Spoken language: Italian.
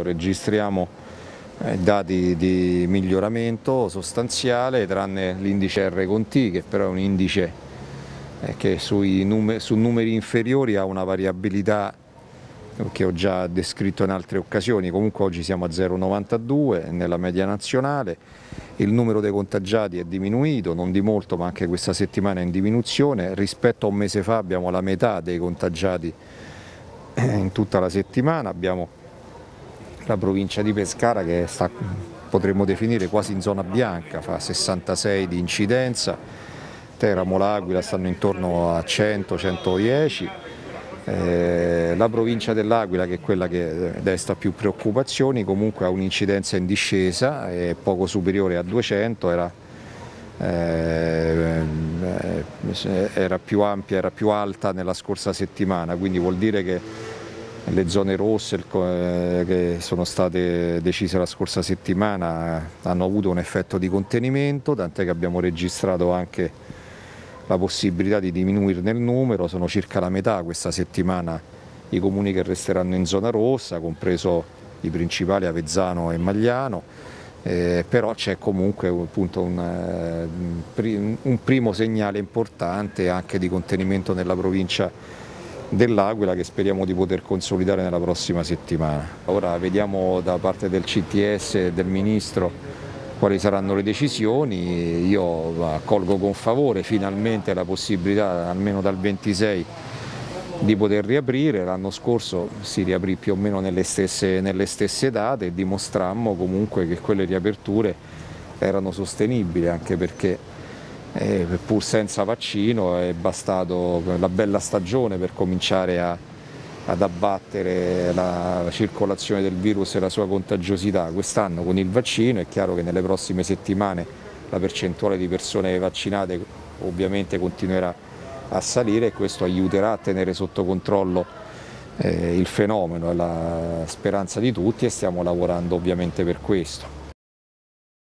Registriamo eh, dati di miglioramento sostanziale tranne l'indice R con T che però è un indice eh, che sui numeri, su numeri inferiori ha una variabilità che ho già descritto in altre occasioni, comunque oggi siamo a 0,92 nella media nazionale, il numero dei contagiati è diminuito, non di molto ma anche questa settimana è in diminuzione, rispetto a un mese fa abbiamo la metà dei contagiati in tutta la settimana, abbiamo la provincia di Pescara che sta, potremmo definire quasi in zona bianca, fa 66 di incidenza, Teramo, l'Aquila stanno intorno a 100-110, eh, la provincia dell'Aquila che è quella che desta più preoccupazioni comunque ha un'incidenza in discesa, è poco superiore a 200, era, eh, era più ampia, era più alta nella scorsa settimana, quindi vuol dire che le zone rosse eh, che sono state decise la scorsa settimana hanno avuto un effetto di contenimento, tant'è che abbiamo registrato anche la possibilità di diminuirne il numero, sono circa la metà questa settimana i comuni che resteranno in zona rossa, compreso i principali Avezzano e Magliano, eh, però c'è comunque appunto, un, eh, un primo segnale importante anche di contenimento nella provincia dell'Aquila che speriamo di poter consolidare nella prossima settimana. Ora vediamo da parte del CTS e del Ministro quali saranno le decisioni, io accolgo con favore finalmente la possibilità almeno dal 26 di poter riaprire, l'anno scorso si riaprì più o meno nelle stesse, nelle stesse date e dimostrammo comunque che quelle riaperture erano sostenibili anche perché eh, pur senza vaccino è bastato la bella stagione per cominciare a, ad abbattere la circolazione del virus e la sua contagiosità. Quest'anno con il vaccino è chiaro che nelle prossime settimane la percentuale di persone vaccinate ovviamente continuerà a salire e questo aiuterà a tenere sotto controllo eh, il fenomeno e la speranza di tutti e stiamo lavorando ovviamente per questo.